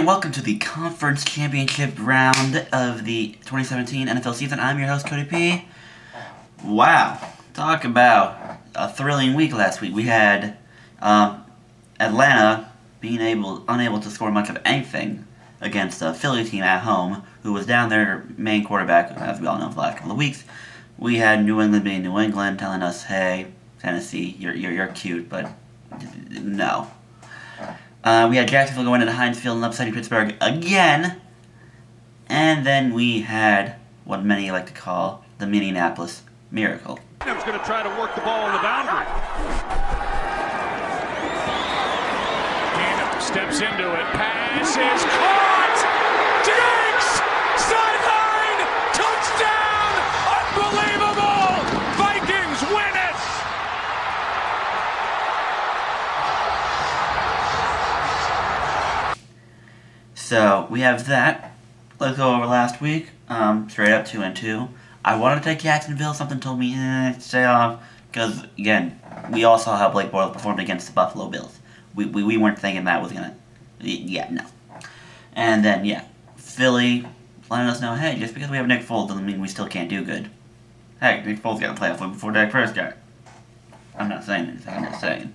And welcome to the Conference Championship round of the 2017 NFL season. I'm your host Cody P. Wow, talk about a thrilling week last week. We had um, Atlanta being able unable to score much of anything against a Philly team at home who was down their main quarterback, as we all know, for the last couple of weeks. We had New England being New England telling us, hey, Tennessee, you're, you're, you're cute, but no. Uh, we had Jacksonville going into Heinz Field and upsetting Pittsburgh again. And then we had what many like to call the Minneapolis Miracle. Adams going to try to work the ball on the boundary. Steps into it. Pass is caught. So we have that. Let's go over last week. Um, straight up two and two. I wanted to take Jacksonville. Something told me eh, stay off because again, we all saw how Blake Bortles performed against the Buffalo Bills. We, we, we weren't thinking that was gonna. Yeah, no. And then yeah, Philly letting us know, hey, just because we have Nick Foles doesn't mean we still can't do good. Heck, Nick Foles got a playoff win before Dak Prescott. I'm not saying anything. I'm just saying.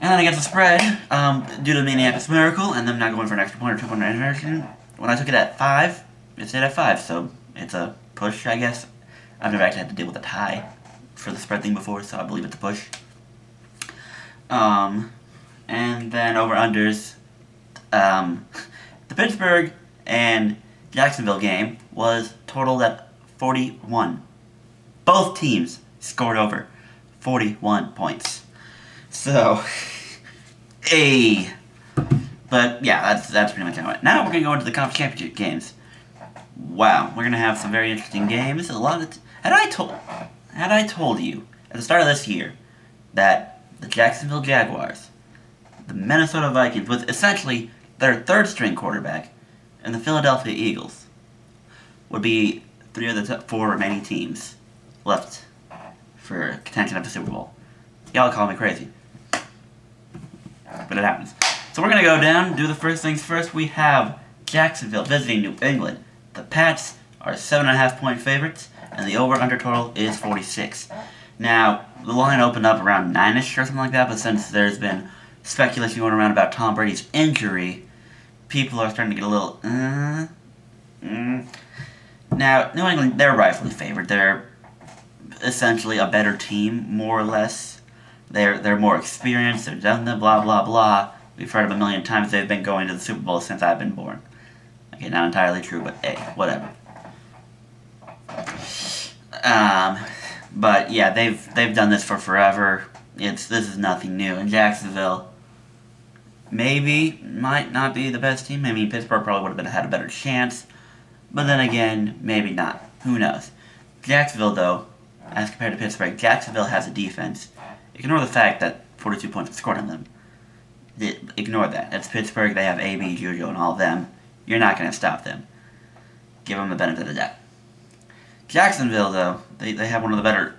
And then against the spread, um, due to the Minneapolis Miracle and them not going for an extra point or two point conversion, when I took it at five, it stayed at five, so it's a push, I guess. I've never actually had to deal with a tie for the spread thing before, so I believe it's a push. Um, and then over unders, um, the Pittsburgh and Jacksonville game was totaled at 41. Both teams scored over 41 points. So, a. But yeah, that's that's pretty much how it. Now we're gonna go into the conference championship games. Wow, we're gonna have some very interesting games. A lot of. Had I told, had I told you at the start of this year that the Jacksonville Jaguars, the Minnesota Vikings, with essentially their third string quarterback, and the Philadelphia Eagles, would be three of the four remaining teams left for contention of the Super Bowl. Y'all call me crazy but it happens. So we're gonna go down, do the first things first. We have Jacksonville visiting New England. The Pats are seven and a half point favorites, and the over under total is 46. Now, the line opened up around nine-ish or something like that, but since there's been speculation going around about Tom Brady's injury, people are starting to get a little. Uh, mm. Now, New England, they're rightfully favored. They're essentially a better team, more or less. They're they're more experienced. They've done the blah blah blah. We've heard them a million times. They've been going to the Super Bowl since I've been born. Okay, not entirely true, but hey, whatever. Um, but yeah, they've they've done this for forever. It's this is nothing new. In Jacksonville, maybe might not be the best team. I mean, Pittsburgh probably would have been had a better chance, but then again, maybe not. Who knows? Jacksonville, though, as compared to Pittsburgh, Jacksonville has a defense Ignore the fact that 42 points scored on them. Ignore that. It's Pittsburgh. They have AB, Juju, and all of them. You're not going to stop them. Give them the benefit of the doubt. Jacksonville, though, they, they have one of the better,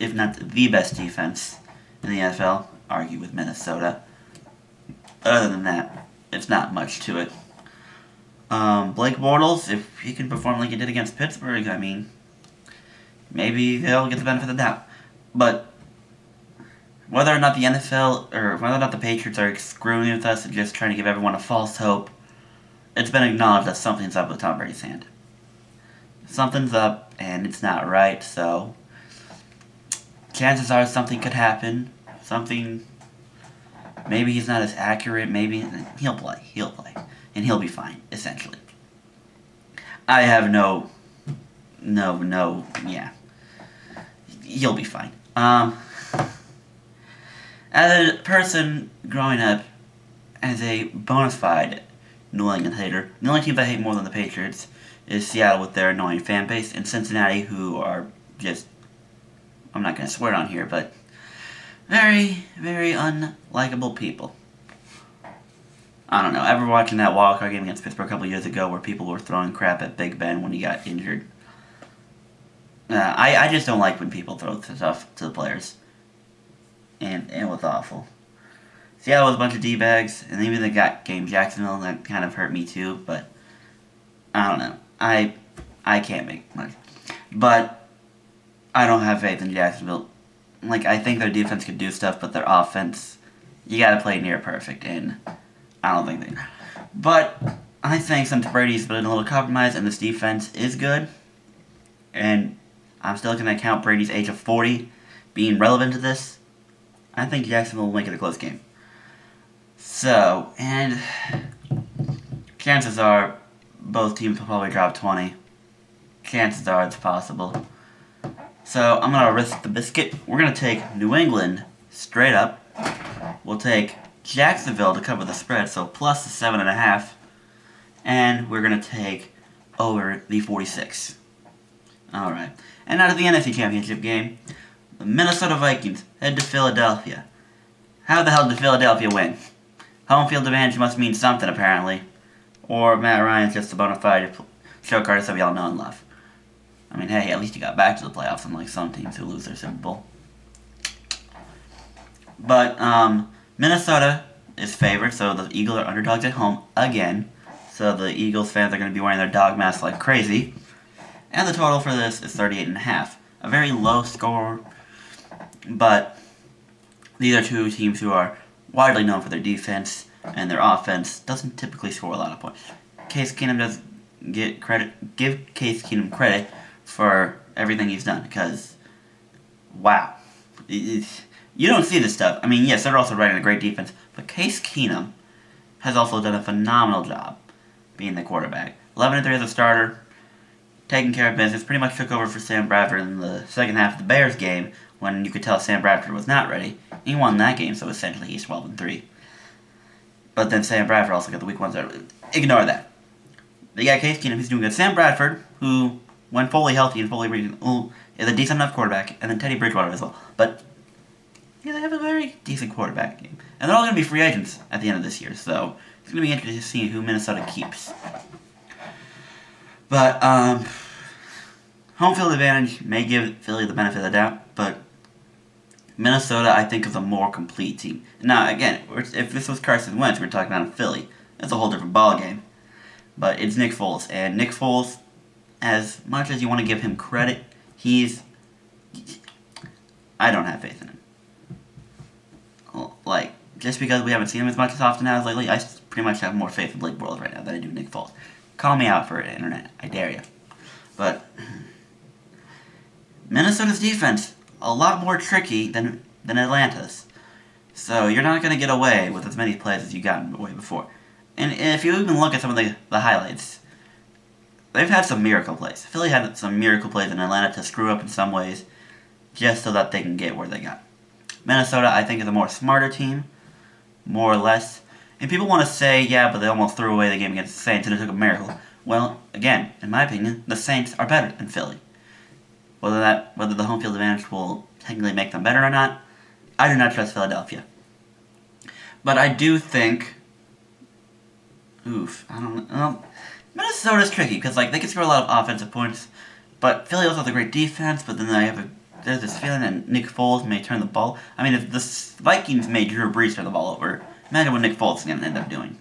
if not the best defense in the NFL. Argue with Minnesota. Other than that, it's not much to it. Um, Blake Bortles, if he can perform like he did against Pittsburgh, I mean, maybe they'll get the benefit of the doubt. But whether or not the NFL or whether or not the Patriots are screwing with us and just trying to give everyone a false hope, it's been acknowledged that something's up with Tom Brady's hand. Something's up and it's not right, so chances are something could happen. Something maybe he's not as accurate, maybe he'll play. He'll play. And he'll be fine, essentially. I have no no no yeah. He'll be fine. Um as a person growing up as a bona fide New England hater, the only team I hate more than the Patriots is Seattle with their annoying fan base, and Cincinnati, who are just, I'm not going to swear on here, but very, very unlikable people. I don't know, ever watching that wildcard game against Pittsburgh a couple years ago where people were throwing crap at Big Ben when he got injured? Uh, I, I just don't like when people throw stuff to the players and it was awful. Seattle was a bunch of D bags, and even the got game Jacksonville that kind of hurt me too. But I don't know. I I can't make much, but I don't have faith in Jacksonville. Like I think their defense could do stuff, but their offense, you got to play near perfect, and I don't think they. But I think since Brady's been a little compromised and this defense is good, and I'm still to count Brady's age of 40 being relevant to this, I think Jacksonville will make it a close game. So, and chances are both teams will probably drop 20. Chances are it's possible. So, I'm going to risk the biscuit. We're going to take New England straight up. We'll take Jacksonville to cover the spread, so plus the 7.5. And we're going to take over the 46. Alright. And out of the NFC Championship game, the Minnesota Vikings head to Philadelphia. How the hell did Philadelphia win? Home field advantage must mean something, apparently. Or Matt Ryan's just a bona fide show card that we all know and love. I mean, hey, at least he got back to the playoffs, unlike some teams who lose their Super Bowl. But, um, Minnesota is favored, so the Eagles are underdogs at home again. So the Eagles fans are going to be wearing their dog masks like crazy. And the total for this is 38.5. A very low score, but these are two teams who are widely known for their defense, and their offense doesn't typically score a lot of points. Case Keenum does get credit, give Case Keenum credit for everything he's done because, wow, you don't see this stuff. I mean, yes, they're also running a great defense, but Case Keenum has also done a phenomenal job being the quarterback. 11 and 3 as a starter, taking care of business. Pretty much took over for Sam Bradford in the second half of the Bears game when you could tell Sam Bradford was not ready. He won that game, so essentially he's 12 and 3. But then Sam Bradford also got the week one start. Ignore that. They got Case Keenum, who's doing good. Sam Bradford, who, when fully healthy and fully reasonable, is a decent enough quarterback, and then Teddy Bridgewater as well. But yeah, they have a very decent quarterback game. And they're all going to be free agents at the end of this year, so it's going to be interesting to see who Minnesota keeps. But, um, home field advantage may give Philly the benefit of the doubt, but Minnesota, I think, is a more complete team. Now, again, if this was Carson Wentz, we're talking about Philly. That's a whole different ball game. But it's Nick Foles, and Nick Foles, as much as you want to give him credit, he's. I don't have faith in him. Like, just because we haven't seen him as much as often as lately, I pretty much have more faith in Blake Bortles right now than I do Nick Foles. Call me out for it, internet. I dare you. But Minnesota's defense a lot more tricky than than Atlanta's. So you're not going to get away with as many plays as you got away before. And if you even look at some of the, the highlights, they've had some miracle plays. Philly had some miracle plays in Atlanta to screw up in some ways, just so that they can get where they got. Minnesota, I think, is a more smarter team, more or less. And people want to say, yeah, but they almost threw away the game against the Saints and it took a miracle. Well, again, in my opinion, the Saints are better than Philly. Whether that whether the home field advantage will technically make them better or not, I do not trust Philadelphia. But I do think Oof, I don't know. Minnesota's tricky because like they can score a lot of offensive points, but Philly also has a great defense. But then they have a there's this feeling that Nick Foles may turn the ball. I mean, if the Vikings made Drew Brees turn the ball over, imagine what Nick Foles is going to end up doing.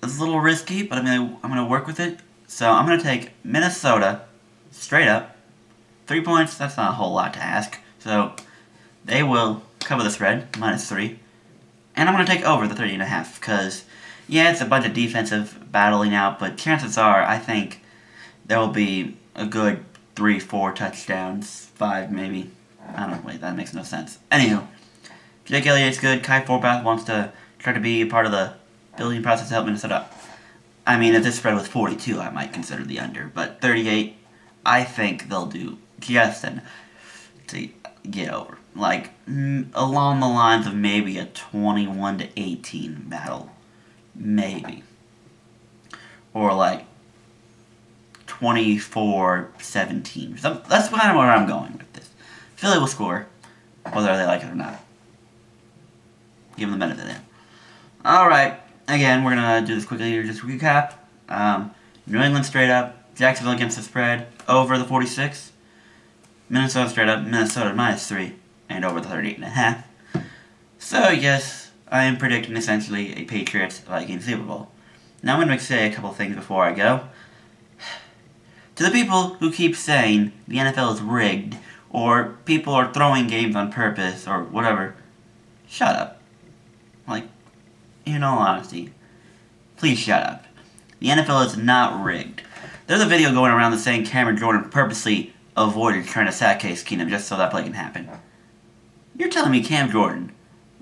It's a little risky, but I'm gonna I'm gonna work with it. So I'm gonna take Minnesota straight up. Three points. That's not a whole lot to ask. So they will cover the spread minus three, and I'm gonna take over the thirty and a half because yeah, it's a bunch of defensive battling out, but chances are I think there will be a good three, four touchdowns, five maybe. I don't know. Wait, that makes no sense. Anywho, Jake Elliott's good. Kai Forbath wants to try to be a part of the building process to help Minnesota. I mean, if this spread was 42, I might consider the under, but 38, I think they'll do just enough to get over. Like, along the lines of maybe a 21 to 18 battle. Maybe. Or like 24 17. So that's kind of where I'm going with this. Philly will score, whether they like it or not. Give them the benefit of it. Alright, again, we're going to do this quickly here, just recap. Um, New England straight up, Jacksonville against the spread, over the 46. Minnesota straight up, Minnesota minus 3, and over the 38.5. So, yes, I am predicting essentially a Patriots Vikings Super Bowl. Now, I'm going to say a couple things before I go. To the people who keep saying the NFL is rigged, or people are throwing games on purpose, or whatever, shut up. Like, in all honesty, please shut up. The NFL is not rigged. There's a video going around that saying Cameron Jordan purposely avoided trying to sack Case Keenum just so that play can happen. You're telling me Cam Jordan,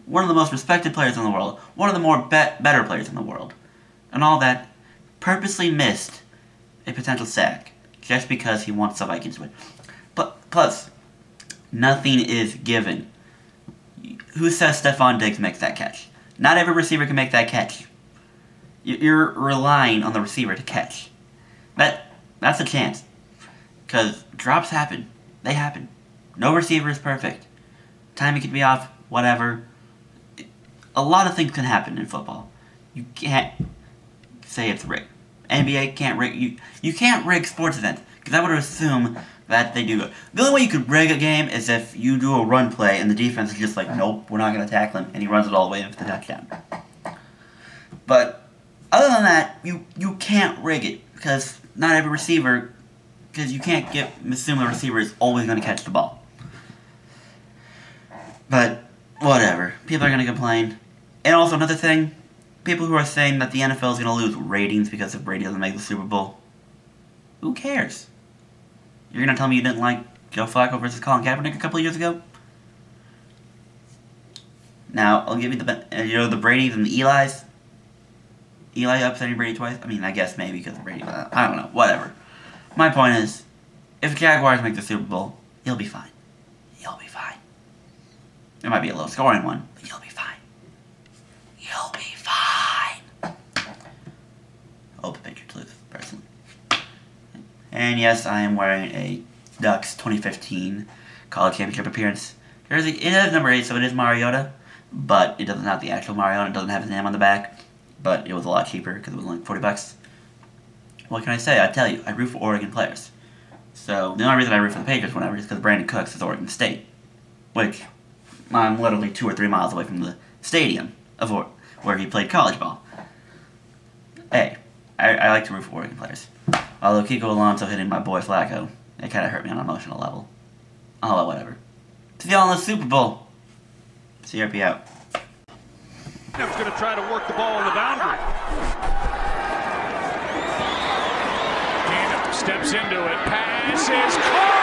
one of the most respected players in the world, one of the more be- better players in the world, and all that, purposely missed a potential sack just because he wants the Vikings to win. But plus, nothing is given. Who says Stefon Diggs makes that catch? Not every receiver can make that catch. You're relying on the receiver to catch. That that's a chance. Because drops happen. They happen. No receiver is perfect. Timing could be off, whatever. A lot of things can happen in football. You can't say it's rigged. NBA can't rig you. You can't rig sports events because I would assume that they do. The only way you could rig a game is if you do a run play and the defense is just like, nope, we're not going to tackle him, and he runs it all the way into the touchdown. But other than that, you you can't rig it because not every receiver, because you can't get assume the receiver is always going to catch the ball. But whatever, people are going to complain. And also another thing, people who are saying that the NFL is going to lose ratings because if Brady doesn't make the Super Bowl, who cares? You're going to tell me you didn't like Joe Flacco versus Colin Kaepernick a couple years ago? Now, I'll give you the, uh, you know, the Brady's and the Eli's. Eli upsetting Brady twice? I mean, I guess maybe because Brady. Uh, I don't know. Whatever. My point is, if the Jaguars make the Super Bowl, you'll be fine. You'll be fine. It might be a low scoring one, but you'll be fine. You'll be fine. Hope the Patriots lose, personally. And yes, I am wearing a Ducks 2015 college championship appearance jersey. It has number 8, so it is Mariota, but it doesn't have the actual Mariota. It doesn't have his name on the back, but it was a lot cheaper because it was only 40 bucks. What can I say? I tell you, I root for Oregon players. So the only reason I root for the Patriots whenever is because Brandin Cooks is Oregon State, which I'm literally two or three miles away from the stadium of or- where he played college ball. Hey, I, I like to root for Oregon players. Although Kiko Alonso hitting my boy Flacco, it kind of hurt me on an emotional level. Oh, well, whatever. See y'all in the Super Bowl. CRP out. He's going to try to work the ball on the boundary. Keenum steps into it. Pass is caught.